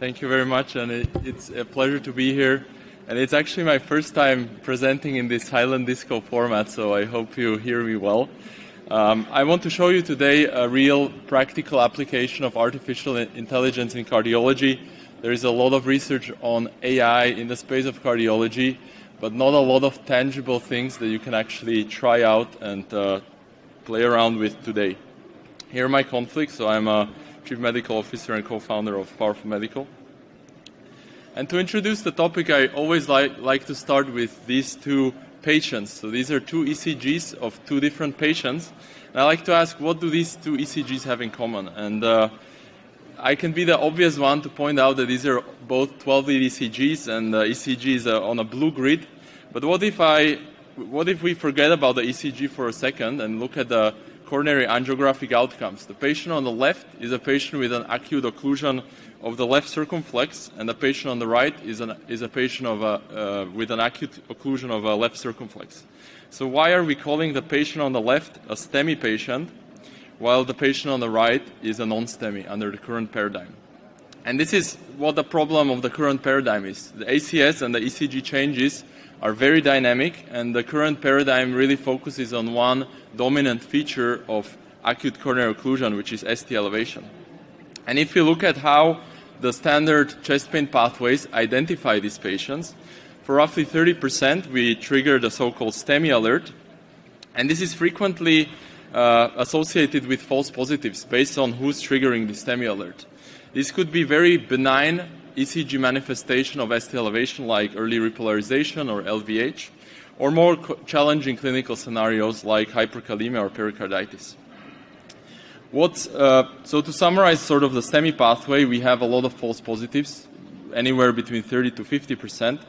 Thank you very much, and it, it's a pleasure to be here. And it's actually my first time presenting in this silent disco format, so I hope you hear me well. Um, I want to show you today a real practical application of artificial intelligence in cardiology. There is a lot of research on AI in the space of cardiology, but not a lot of tangible things that you can actually try out and uh, play around with today. Here are my conflicts. So I'm a Chief Medical Officer and co-founder of Powerful Medical. And to introduce the topic, I always like, like to start with these two patients. So these are two ECGs of two different patients. And I like to ask, what do these two ECGs have in common? And uh, I can be the obvious one to point out that these are both 12 lead ECGs, and the ECG is uh, on a blue grid. But what if I, what if we forget about the ECG for a second and look at the coronary angiographic outcomes. The patient on the left is a patient with an acute occlusion of the left circumflex, and the patient on the right is, an, is a patient of a, uh, with an acute occlusion of a left circumflex. So why are we calling the patient on the left a STEMI patient, while the patient on the right is a non-STEMI under the current paradigm? And this is what the problem of the current paradigm is. The ACS and the ECG changes are very dynamic, and the current paradigm really focuses on one dominant feature of acute coronary occlusion, which is ST elevation. And if you look at how the standard chest pain pathways identify these patients, for roughly 30%, we trigger the so-called STEMI alert, and this is frequently uh, associated with false positives based on who's triggering the STEMI alert. This could be very benign ECG manifestation of ST elevation like early repolarization or LVH, or more challenging clinical scenarios like hyperkalemia or pericarditis. What's, uh, so to summarize sort of the STEMI pathway, we have a lot of false positives, anywhere between 30 to 50 percent.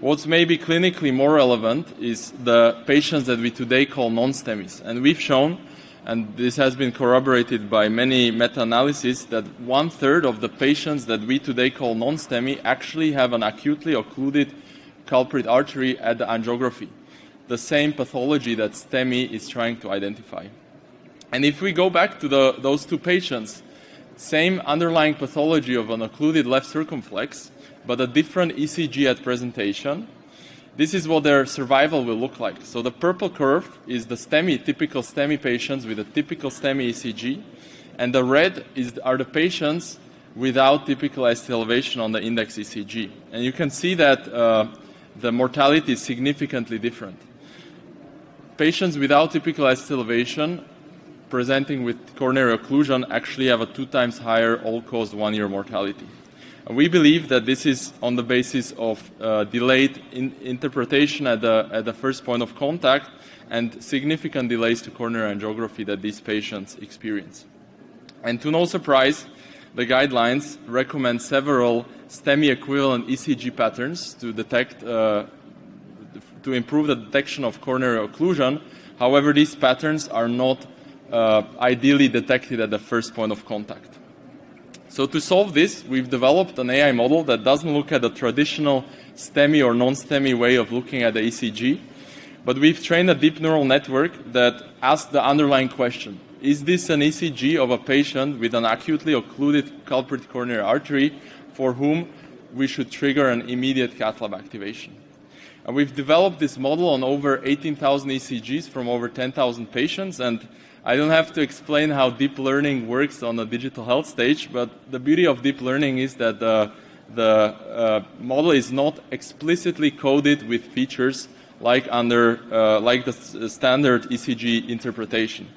What's maybe clinically more relevant is the patients that we today call non-STEMIs. And we've shown and this has been corroborated by many meta-analyses that one third of the patients that we today call non-STEMI actually have an acutely occluded culprit artery at the angiography, the same pathology that STEMI is trying to identify. And if we go back to the, those two patients, same underlying pathology of an occluded left circumflex, but a different ECG at presentation, this is what their survival will look like. So the purple curve is the STEMI, typical STEMI patients with a typical STEMI ECG, and the red is, are the patients without typical ST elevation on the index ECG. And you can see that uh, the mortality is significantly different. Patients without typical ST elevation presenting with coronary occlusion actually have a two times higher all-cause one-year mortality. We believe that this is on the basis of uh, delayed in interpretation at the, at the first point of contact and significant delays to coronary angiography that these patients experience. And to no surprise, the guidelines recommend several STEMI equivalent ECG patterns to detect, uh, to improve the detection of coronary occlusion. However, these patterns are not uh, ideally detected at the first point of contact. So to solve this, we've developed an AI model that doesn't look at the traditional STEMI or non-STEMI way of looking at the ECG, but we've trained a deep neural network that asks the underlying question. Is this an ECG of a patient with an acutely occluded culprit coronary artery for whom we should trigger an immediate cath lab activation? And we've developed this model on over 18,000 ECGs from over 10,000 patients, and I don't have to explain how deep learning works on a digital health stage, but the beauty of deep learning is that the, the uh, model is not explicitly coded with features like under uh, like the standard ECG interpretation.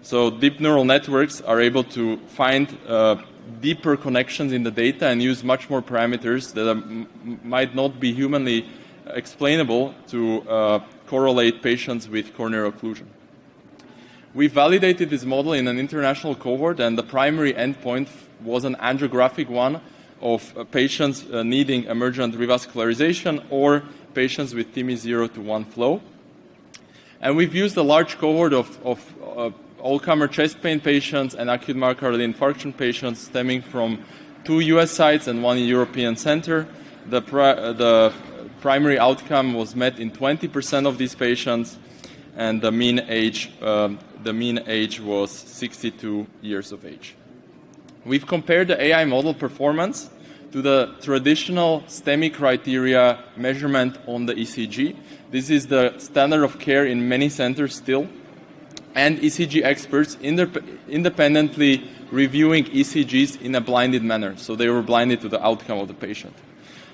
So deep neural networks are able to find uh, deeper connections in the data and use much more parameters that might not be humanly explainable to uh, correlate patients with coronary occlusion. We validated this model in an international cohort, and the primary endpoint was an angiographic one of uh, patients uh, needing emergent revascularization or patients with TIMI 0 to 1 flow. And we've used a large cohort of, of uh, all-comer chest pain patients and acute myocardial infarction patients stemming from two US sites and one European center. The, uh, the primary outcome was met in 20% of these patients, and the mean age um, the mean age was 62 years of age. We've compared the AI model performance to the traditional STEMI criteria measurement on the ECG. This is the standard of care in many centers still. And ECG experts independently reviewing ECGs in a blinded manner. So they were blinded to the outcome of the patient.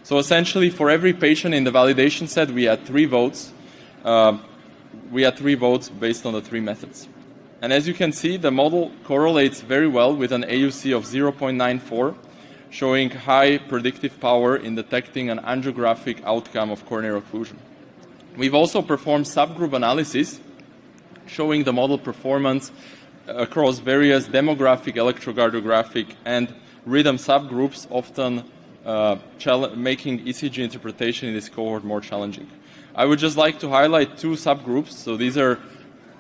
So essentially, for every patient in the validation set, we had three votes. Uh, we had three votes based on the three methods. And as you can see, the model correlates very well with an AUC of 0.94, showing high predictive power in detecting an angiographic outcome of coronary occlusion. We've also performed subgroup analysis showing the model performance across various demographic, electrocardiographic, and rhythm subgroups, often uh, making ECG interpretation in this cohort more challenging. I would just like to highlight two subgroups. So these are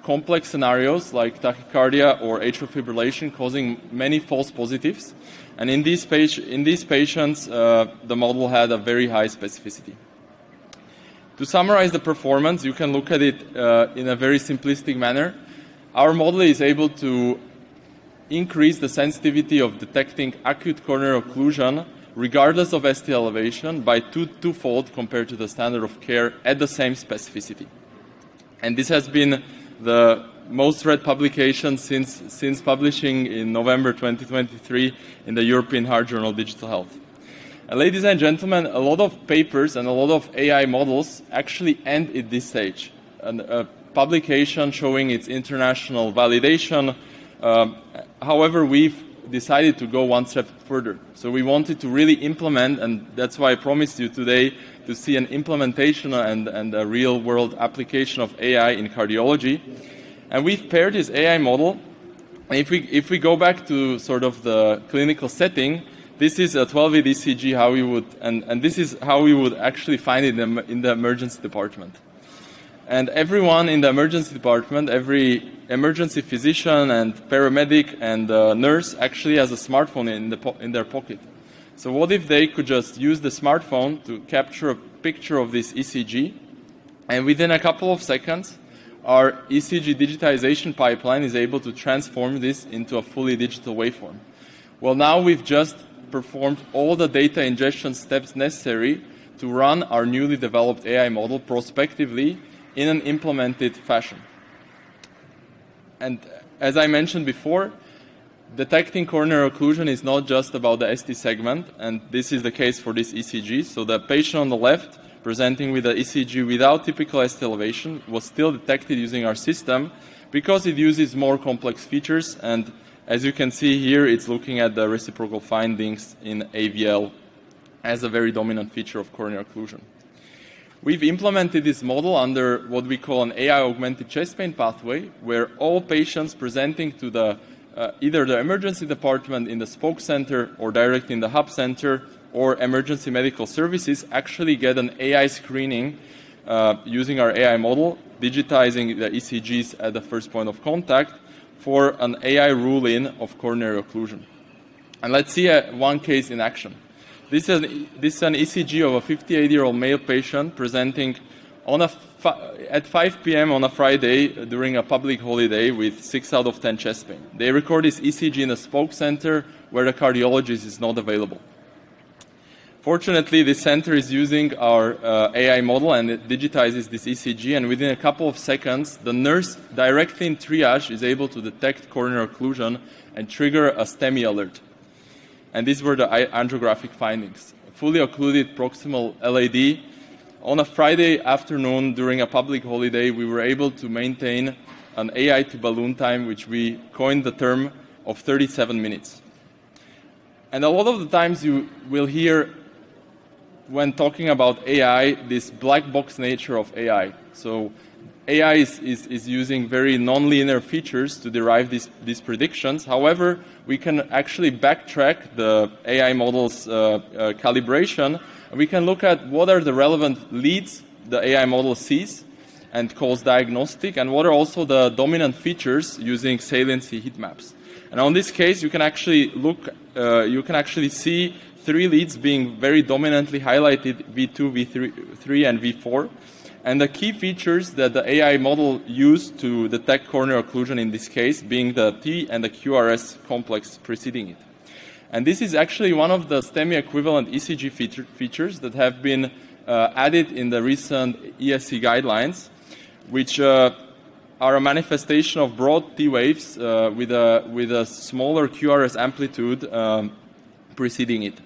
complex scenarios like tachycardia or atrial fibrillation causing many false positives. And in these, in these patients, uh, the model had a very high specificity. To summarize the performance, you can look at it uh, in a very simplistic manner. Our model is able to increase the sensitivity of detecting acute coronary occlusion regardless of ST elevation by two, twofold compared to the standard of care at the same specificity. And this has been the most read publication since, since publishing in November 2023 in the European Heart Journal Digital Health. And ladies and gentlemen, a lot of papers and a lot of AI models actually end at this stage. And a publication showing its international validation. Um, however, we've decided to go one step further. So we wanted to really implement, and that's why I promised you today to see an implementation and, and a real world application of AI in cardiology. And we've paired this AI model. If we, if we go back to sort of the clinical setting, this is a 12 lead ECG, how we would, and, and this is how we would actually find it in the, in the emergency department. And everyone in the emergency department, every emergency physician and paramedic and uh, nurse actually has a smartphone in, the in their pocket. So what if they could just use the smartphone to capture a picture of this ECG, and within a couple of seconds, our ECG digitization pipeline is able to transform this into a fully digital waveform. Well, now we've just performed all the data ingestion steps necessary to run our newly developed AI model prospectively in an implemented fashion. And as I mentioned before, detecting coronary occlusion is not just about the ST segment, and this is the case for this ECG. So the patient on the left presenting with the ECG without typical ST elevation was still detected using our system because it uses more complex features and as you can see here, it's looking at the reciprocal findings in AVL as a very dominant feature of coronary occlusion. We've implemented this model under what we call an AI augmented chest pain pathway, where all patients presenting to the uh, either the emergency department in the spoke center or directly in the hub center or emergency medical services actually get an AI screening uh, using our AI model, digitizing the ECGs at the first point of contact for an AI rule-in of coronary occlusion. And let's see a, one case in action. This is, an, this is an ECG of a 58-year-old male patient presenting on a at 5 p.m. on a Friday during a public holiday with 6 out of 10 chest pain. They record this ECG in a spoke center where the cardiologist is not available. Fortunately, this center is using our uh, AI model and it digitizes this ECG, and within a couple of seconds, the nurse directly in triage is able to detect coronary occlusion and trigger a STEMI alert. And these were the angiographic findings. Fully occluded proximal LAD. On a Friday afternoon during a public holiday, we were able to maintain an AI to balloon time, which we coined the term of 37 minutes. And a lot of the times you will hear when talking about AI, this black box nature of AI. So AI is, is, is using very nonlinear features to derive these, these predictions. However, we can actually backtrack the AI model's uh, uh, calibration. We can look at what are the relevant leads the AI model sees and calls diagnostic, and what are also the dominant features using saliency heat maps. And on this case, you can actually look, uh, you can actually see three leads being very dominantly highlighted V2, V3, 3, and V4. And the key features that the AI model used to detect coronary occlusion in this case being the T and the QRS complex preceding it. And this is actually one of the STEMI equivalent ECG feature, features that have been uh, added in the recent ESC guidelines, which uh, are a manifestation of broad T waves uh, with, a, with a smaller QRS amplitude um, preceding it.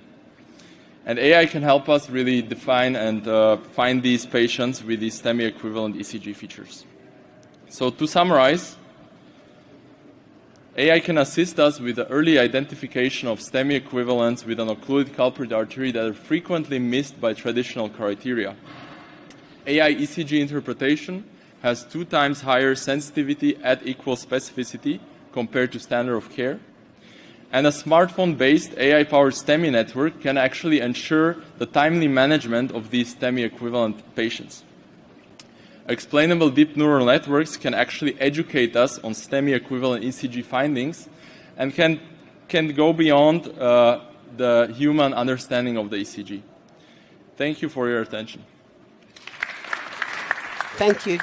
And AI can help us really define and uh, find these patients with these STEMI equivalent ECG features. So to summarize, AI can assist us with the early identification of STEMI equivalents with an occluded culprit artery that are frequently missed by traditional criteria. AI ECG interpretation has two times higher sensitivity at equal specificity compared to standard of care. And a smartphone based AI powered STEMI network can actually ensure the timely management of these STEMI equivalent patients explainable deep neural networks can actually educate us on STEMI equivalent ECG findings and can, can go beyond uh, the human understanding of the ECG. Thank you for your attention. Thank you.